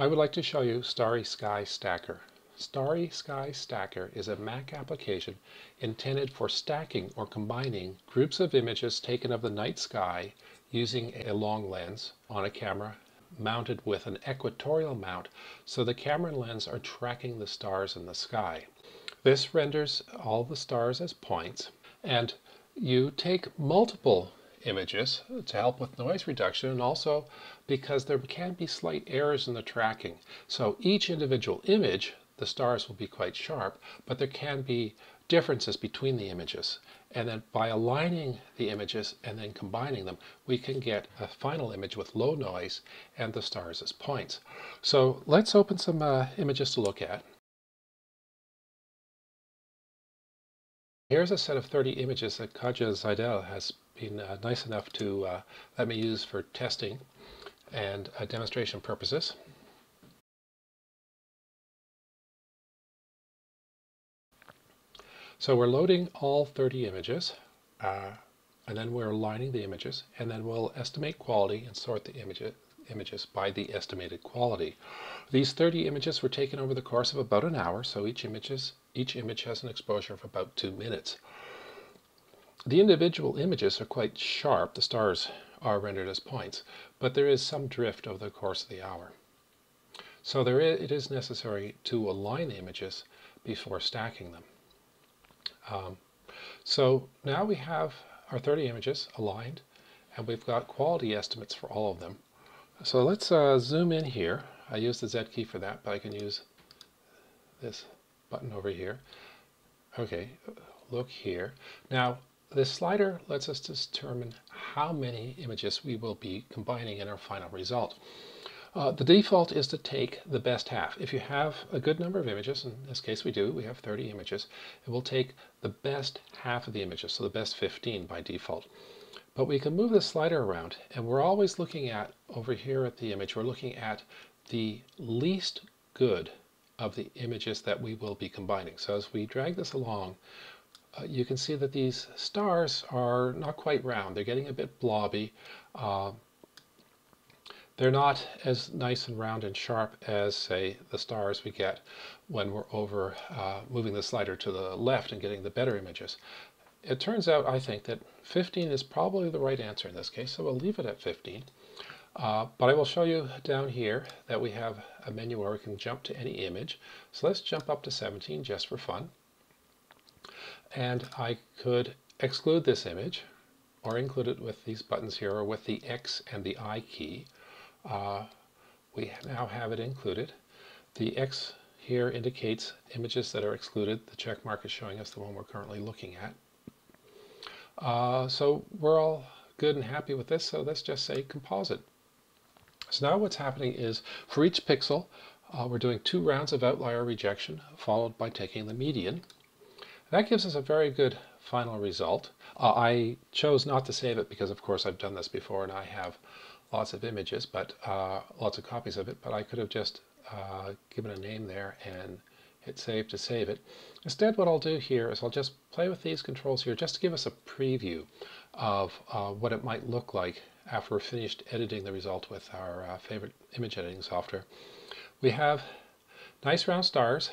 I would like to show you Starry Sky Stacker. Starry Sky Stacker is a Mac application intended for stacking or combining groups of images taken of the night sky using a long lens on a camera mounted with an equatorial mount so the camera and lens are tracking the stars in the sky. This renders all the stars as points and you take multiple images to help with noise reduction and also because there can be slight errors in the tracking. So each individual image, the stars will be quite sharp, but there can be differences between the images. And then by aligning the images and then combining them, we can get a final image with low noise and the stars as points. So let's open some uh, images to look at. Here's a set of 30 images that Katja Seidel has been uh, nice enough to uh, let me use for testing and uh, demonstration purposes. So we're loading all 30 images, uh, and then we're aligning the images, and then we'll estimate quality and sort the images, images by the estimated quality. These 30 images were taken over the course of about an hour, so each, images, each image has an exposure of about two minutes. The individual images are quite sharp, the stars are rendered as points, but there is some drift over the course of the hour. So there is, it is necessary to align the images before stacking them. Um, so now we have our 30 images aligned and we've got quality estimates for all of them. So let's uh, zoom in here. I use the Z key for that, but I can use this button over here. Okay, look here. Now, this slider lets us determine how many images we will be combining in our final result. Uh, the default is to take the best half. If you have a good number of images, in this case we do, we have 30 images, it will take the best half of the images, so the best 15 by default. But we can move the slider around and we're always looking at, over here at the image, we're looking at the least good of the images that we will be combining. So as we drag this along, uh, you can see that these stars are not quite round. They're getting a bit blobby. Uh, they're not as nice and round and sharp as, say, the stars we get when we're over uh, moving the slider to the left and getting the better images. It turns out, I think, that 15 is probably the right answer in this case, so we'll leave it at 15. Uh, but I will show you down here that we have a menu where we can jump to any image. So let's jump up to 17 just for fun. And I could exclude this image or include it with these buttons here or with the X and the I key. Uh, we now have it included. The X here indicates images that are excluded. The check mark is showing us the one we're currently looking at. Uh, so we're all good and happy with this, so let's just say composite. So now what's happening is for each pixel, uh, we're doing two rounds of outlier rejection, followed by taking the median. That gives us a very good final result. Uh, I chose not to save it because, of course, I've done this before and I have lots of images, but uh, lots of copies of it, but I could have just uh, given a name there and hit save to save it. Instead, what I'll do here is I'll just play with these controls here just to give us a preview of uh, what it might look like after we're finished editing the result with our uh, favorite image editing software. We have nice round stars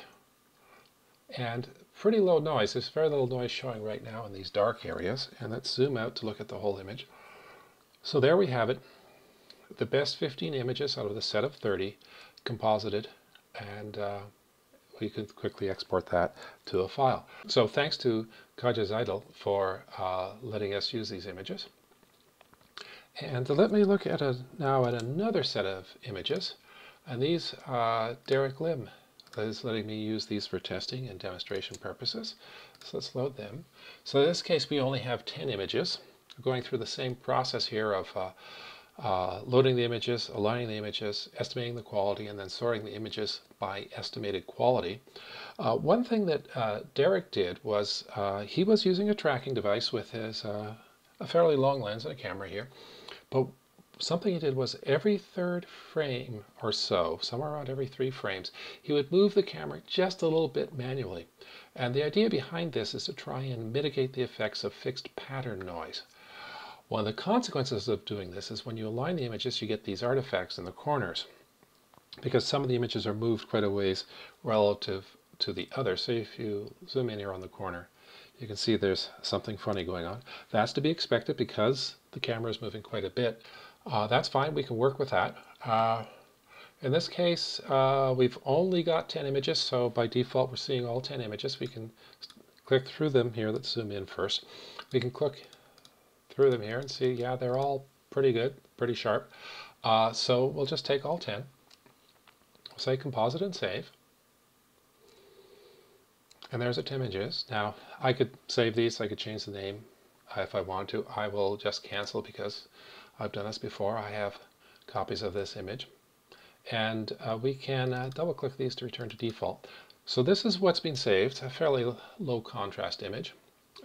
and pretty low noise. There's very little noise showing right now in these dark areas. And let's zoom out to look at the whole image. So there we have it. The best 15 images out of the set of 30 composited and uh, we could quickly export that to a file. So thanks to Katja Seidel for uh, letting us use these images. And let me look at a, now at another set of images. And these, uh, Derrick Lim is letting me use these for testing and demonstration purposes. So let's load them. So in this case, we only have 10 images. We're going through the same process here of uh, uh, loading the images, aligning the images, estimating the quality, and then sorting the images by estimated quality. Uh, one thing that uh, Derrick did was uh, he was using a tracking device with his uh, a fairly long lens and a camera here, but something he did was every third frame or so, somewhere around every three frames, he would move the camera just a little bit manually. And the idea behind this is to try and mitigate the effects of fixed pattern noise. One of the consequences of doing this is when you align the images, you get these artifacts in the corners. because some of the images are moved quite a ways relative to the other. So if you zoom in here on the corner, you can see there's something funny going on. That's to be expected because the camera is moving quite a bit. Uh, that's fine, we can work with that. Uh, in this case, uh, we've only got 10 images, so by default we're seeing all 10 images. We can click through them here. Let's zoom in first. We can click through them here and see, yeah, they're all pretty good, pretty sharp. Uh, so we'll just take all 10, say composite and save. And there's the images. Now, I could save these, I could change the name if I want to. I will just cancel because I've done this before. I have copies of this image. And uh, we can uh, double click these to return to default. So this is what's been saved, a fairly low contrast image.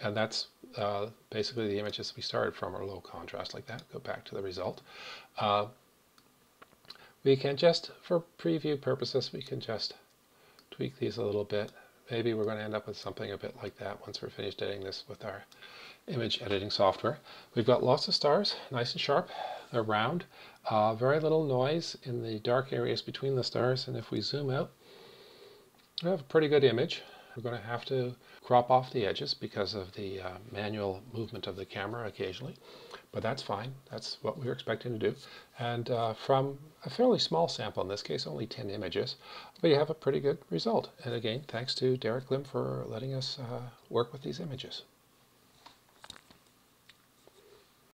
And that's uh, basically the images we started from are low contrast like that. Go back to the result. Uh, we can just, for preview purposes, we can just tweak these a little bit. Maybe we're going to end up with something a bit like that once we're finished editing this with our image editing software. We've got lots of stars, nice and sharp. They're round. Uh, very little noise in the dark areas between the stars. And if we zoom out, we have a pretty good image. We're going to have to crop off the edges because of the uh, manual movement of the camera occasionally. But that's fine. That's what we were expecting to do. And uh, from a fairly small sample, in this case only 10 images, we have a pretty good result. And again, thanks to Derrick Lim for letting us uh, work with these images.